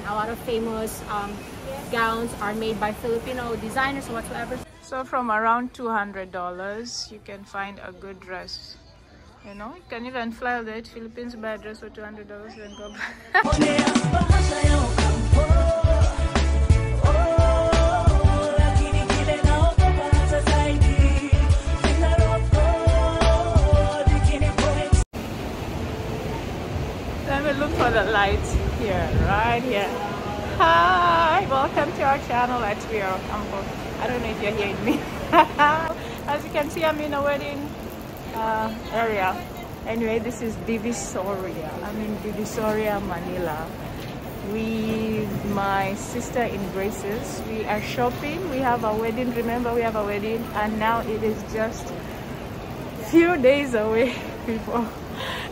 and a lot of famous um, gowns are made by Filipino designers or whatsoever. So from around $200, you can find a good dress. You know, you can even fly to the Philippines buy a dress for $200 and go back. look for the lights right here. Hi, welcome to our channel at We Are Ocampo. I don't know if you're hearing me. As you can see, I'm in a wedding uh, area. Anyway, this is Divisoria. I'm in Divisoria, Manila. With my sister in Graces. We are shopping. We have a wedding. Remember, we have a wedding. And now it is just few days away before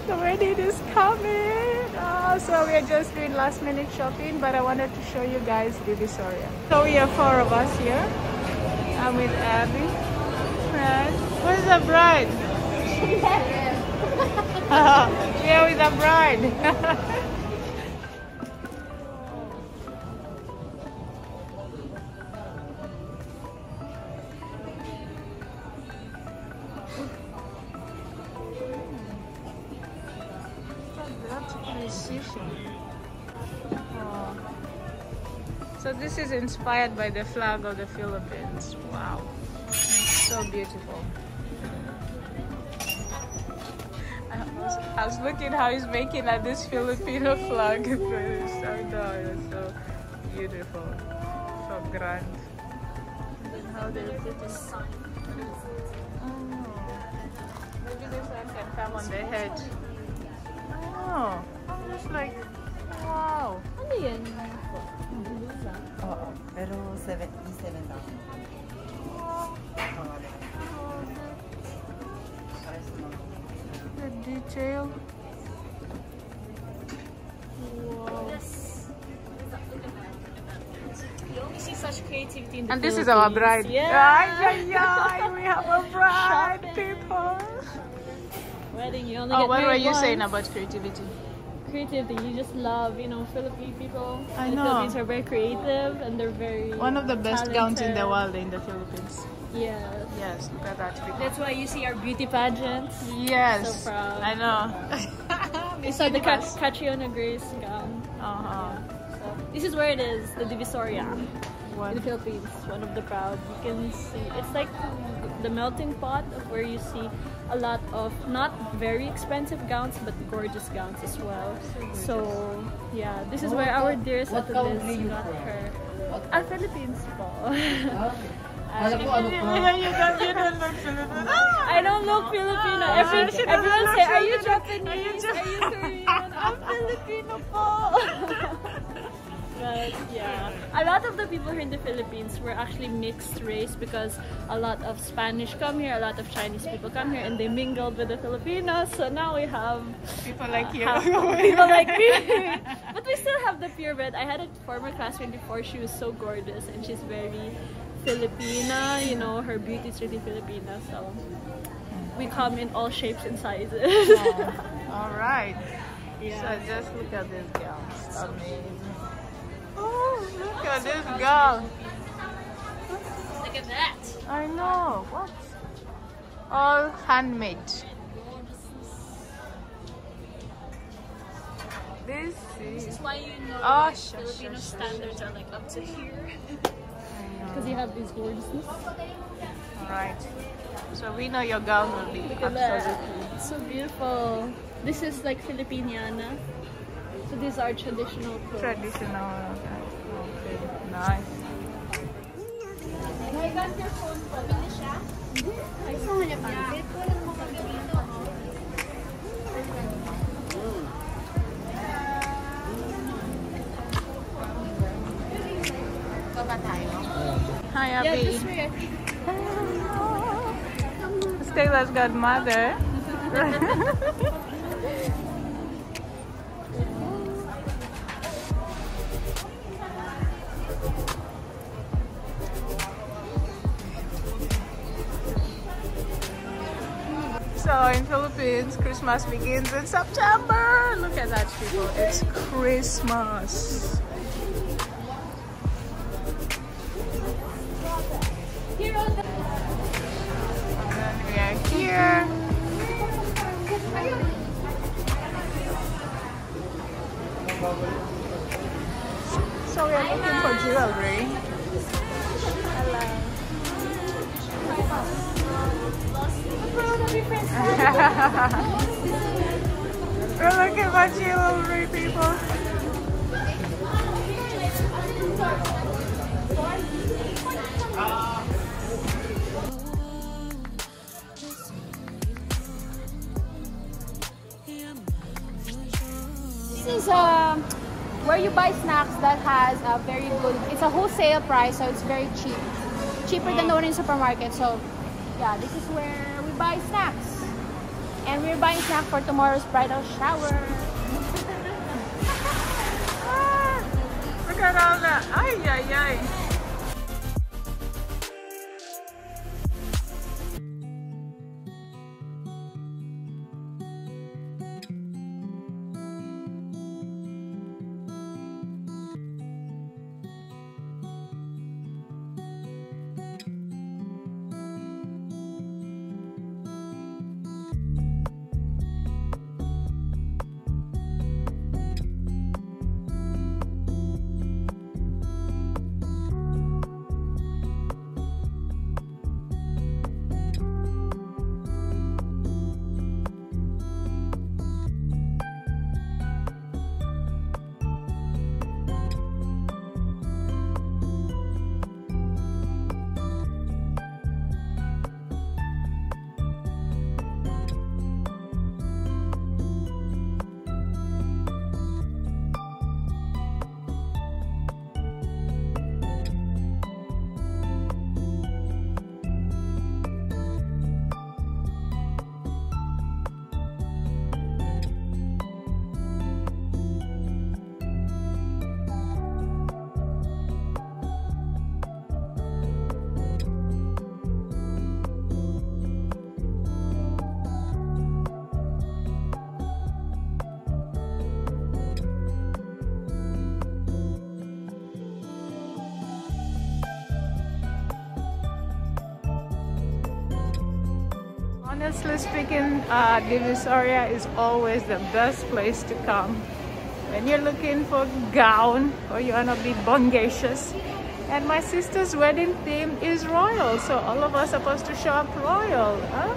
the wedding is coming uh, so we're just doing last minute shopping but I wanted to show you guys Divisoria so we are four of us here. I'm with Abby. And where's the bride? we are with the bride inspired by the flag of the Philippines. Wow. So beautiful. I was, I was looking how he's making at this Filipino flag. it's so, it's so beautiful. So grand. And how they put this Oh. Maybe this one can come on the head. Oh, oh it's like, wow. Ano yan? Oo, pero 77 lang. The detail. Wow. You see such creativity in the And this is our bride. Yeah. Ay, ay, ay, we have a bride, people. Wedding, you only Oh, get what were you saying about creativity? Creativity. You just love, you know, Philippine people. I the know. Philippines are very creative and they're very One of the best gowns in the world in the Philippines. Yeah. Yes, look at that. people. That's why you see our beauty pageants. Yes, So proud. I know. You saw the Cat- Catriona Gray's gown. Uh-huh. So this is where it is, the Divisoria in the Philippines. One of the proud. You can see it's like the melting pot of where you see a lot of not very expensive gowns but gorgeous gowns as well. So yeah, this is where our dearest what Ate Liz you got from? her. Ah, Philippines po. Alam ko ano ko. you don't, you don't look Filipino. I don't look Filipino. Ah, Every, everyone look say, are you Japanese? Are you Are you, Ja- Korean? I'm Filipino po. but yeah, a lot of the people here in the Philippines were actually mixed race because a lot of Spanish come here, a lot of Chinese people come here, and they mingled with the Filipinos. So now we have People like uh, you. half people like me. but we still have the purebred. I had a former classmate before. She was so gorgeous and she's very Filipina. You know, her beauty is really Filipina. So we come in all shapes and sizes. All right. yeah. So just look at this girl. Amazing. Look at this girl. Look at that. I know. What? All handmade. This This is. is why you know ah, Oh, that sure, Filipino sure, sure, standards are like up to here. Because you have these gorgeousness. Alright. So we know your gown will be Look at that. absolutely. It's so beautiful. This is like Filipiniana. So these are traditional clothes. Traditional. Okay. Okay. Nice. I got your phone pala. I saw niya pa. Hi, Yeah, Abby. this way. I. Stella's godmother. So in Philippines, Christmas begins in September. Look at that, people. It's Christmas. People. This is uh, where you buy snacks that has a very good, it's a wholesale price, so it's very cheap. Cheaper than the one in supermarket. So, yeah, this is where we buy snacks. And we're buying snack for tomorrow's bridal shower. Look at all that. Speaking, uh, Divisoria is always the best place to come when you're looking for gown or you wanna be bongacious. And my sister's wedding theme is royal, so all of us are supposed to show up royal, huh?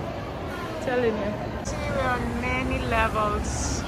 Telling you. See, we're on many levels.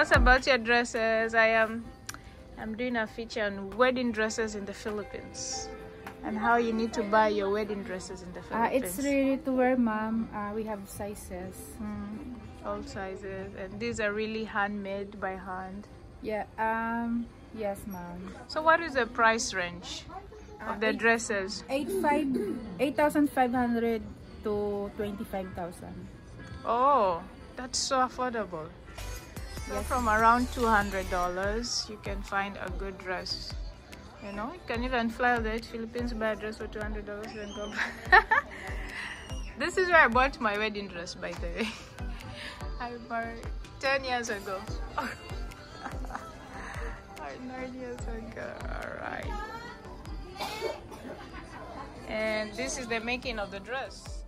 Us about your dresses. I am I'm doing a feature on wedding dresses in the Philippines and how you need to buy your wedding dresses in the Uh, Philippines. it's really to wear, ma'am. Uh, we have sizes. Mm, all sizes and these are really handmade by hand. Yeah. Um. Yes, ma'am. So what is the price range of the dresses? Eight five, eight thousand five hundred to twenty five thousand. Oh, that's so affordable. So from around two hundred dollars, you can find a good dress. You know, you can even fly there to Philippines buy a dress for two hundred dollars and go. back. this is where I bought my wedding dress, by the way. I bought it ten years ago. Nine years ago. All right. And this is the making of the dress.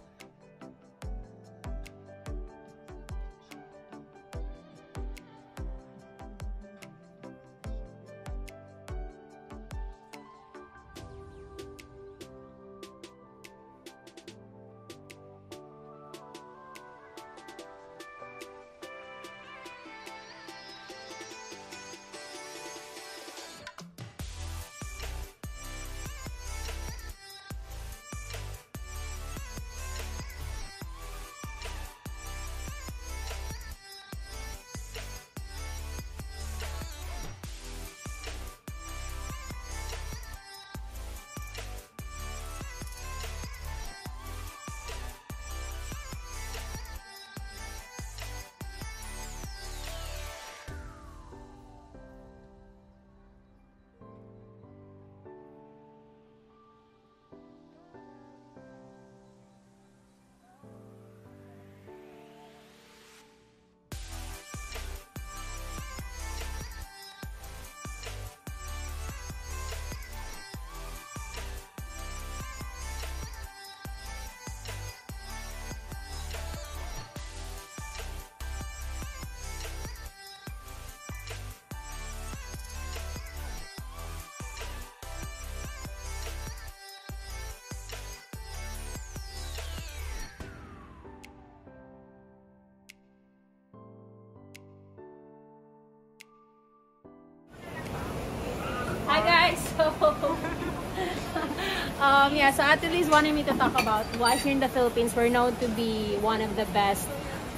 Um, yeah, so Ate Liz wanted me to talk about why here in the Philippines we're known to be one of the best.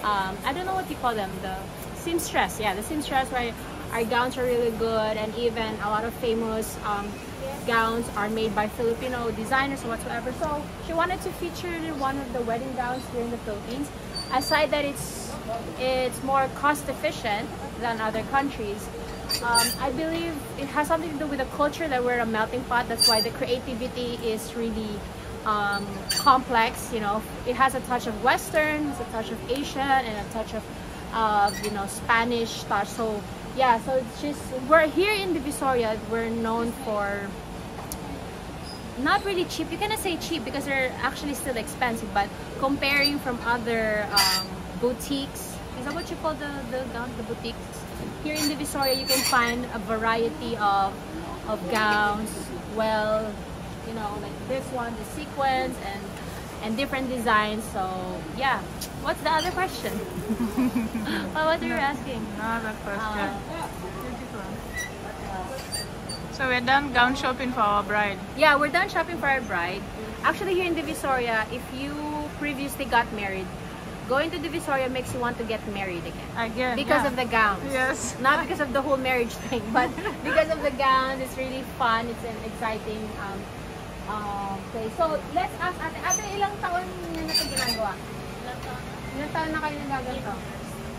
Um, I don't know what you call them, the seamstress. Yeah, the seamstress where our gowns are really good, and even a lot of famous um, gowns are made by Filipino designers or whatsoever. So she wanted to feature one of the wedding gowns here in the Philippines. Aside that it's it's more cost efficient than other countries. Um, I believe it has something to do with the culture that we're a melting pot. That's why the creativity is really um, complex. You know, it has a touch of Western, it's a touch of Asian, and a touch of uh, you know Spanish touch. So yeah, so it's just we're here in Divisoria. We're known for not really cheap. You cannot say cheap because they're actually still expensive. But comparing from other um, boutiques, is that what you call the the, the boutiques? Here in Divisoria, you can find a variety of of gowns. Well, you know, like this one, the sequins and and different designs. So yeah, what's the other question? well, what are you asking? No other question. Uh, so we're done gown shopping for our bride. Yeah, we're done shopping for our bride. Actually, here in Divisoria, if you previously got married, going to Divisoria makes you want to get married again. Again. Because yeah. of the gowns. Yes. Not because of the whole marriage thing, but because of the gowns. It's really fun. It's an exciting um, um, place. So, let's ask ate. Ate, ilang taon niyo na ito ginagawa? Ilang taon na kayo nagaganto?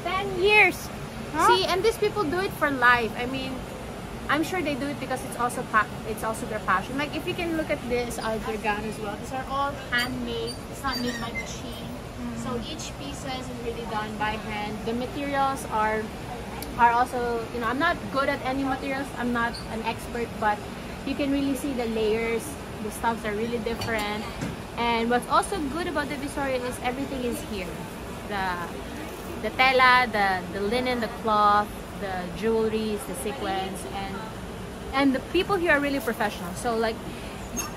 10 years! Huh? See, and these people do it for life. I mean, I'm sure they do it because it's also it's also their passion. Like if you can look at this other gown as well, these are all handmade. It's not made by machine. So each piece is really done by hand. The materials are are also you know I'm not good at any materials. I'm not an expert, but you can really see the layers. The stuffs are really different. And what's also good about Divisoria is everything is here. The the tela, the the linen, the cloth, the jewelries, the sequins, and and the people here are really professional. So like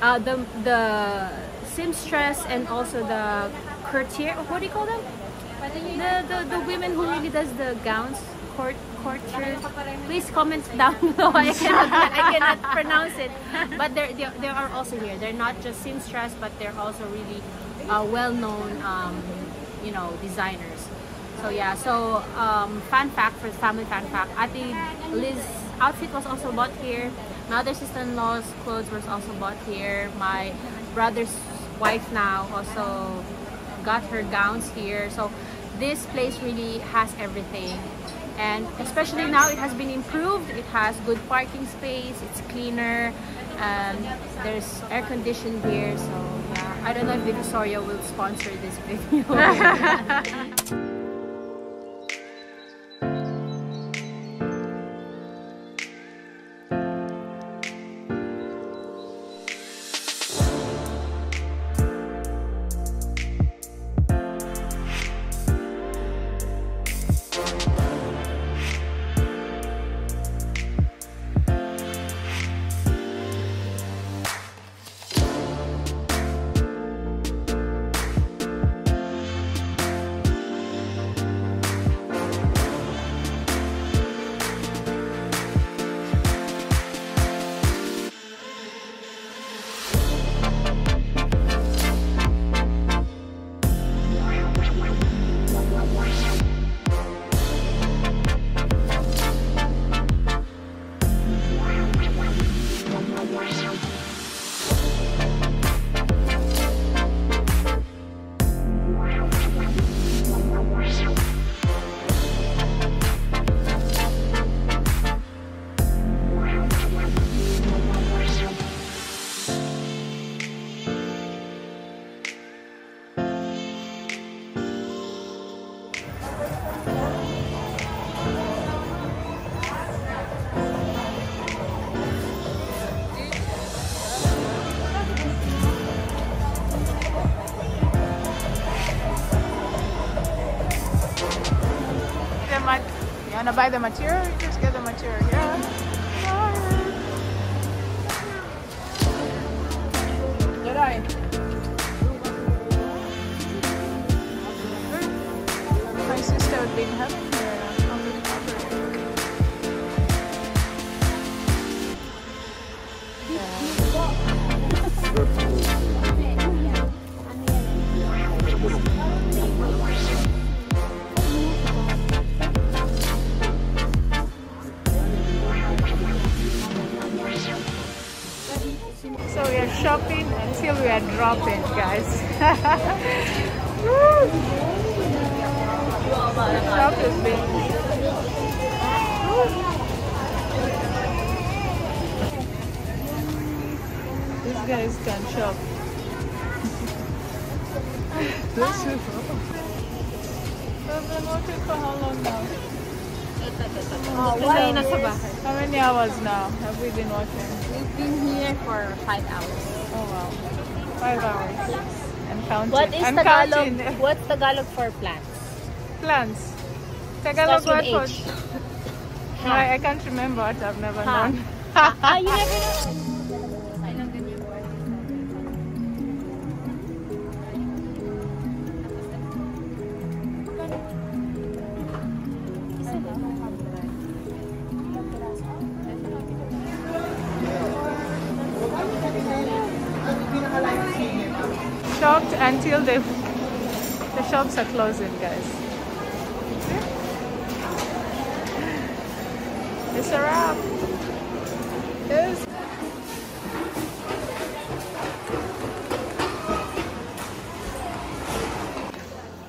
uh, the the seamstress and also the courtier, what do you call them? The, the the women who really does the gowns, court courtier. Please comment down below. I cannot I cannot pronounce it, but they're, they they are also here. They're not just seamstress, but they're also really uh, well known, um, you know, designers. So yeah, so um, fan fact for family fan fact. Ate Liz's outfit was also bought here. My other sister-in-law's clothes was also bought here. My brother's wife now also got her gowns here. So this place really has everything. And especially now it has been improved. It has good parking space. It's cleaner. Um, there's air conditioned here. So yeah, I don't know if Divisoria will sponsor this video. wanna buy the material? You just get the material. Yeah. Did I? My sister would be in heaven dropping, guys. Woo! the shop is big. These guys can shop. this is. We've been working for how long now? Oh, Bahay? How many hours now have we been working? Been here for five hours. Oh wow. Five hours. And counting. What is and Tagalog? counting. What's Tagalog for plants? Plants. Tagalog word for... No, I, I can't remember what I've never Ha. known. Ah, you never know. Are closing, guys. It's a wrap. Yes.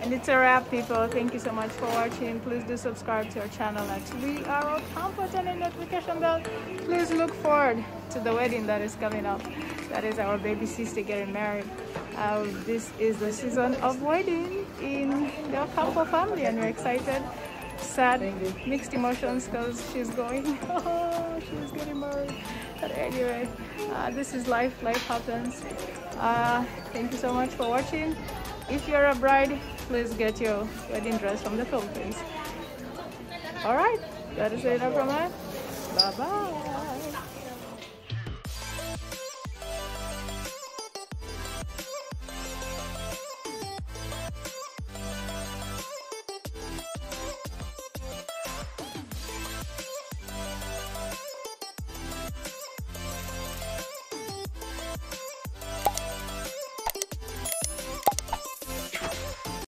And it's a wrap, people. Thank you so much for watching. Please do subscribe to our channel at We Are Ocampo. Turn on notification bell. Please look forward to the wedding that is coming up. That is our baby sister getting married. Uh, this is the season of wedding in the Ocampo family, and we're excited. Sad, mixed emotions because she's going. Oh, she's getting married. But anyway, uh, this is life. Life happens. Uh, thank you so much for watching. If you're a bride, please get your wedding dress from the Philippines. All right, that is it from us. Bye bye.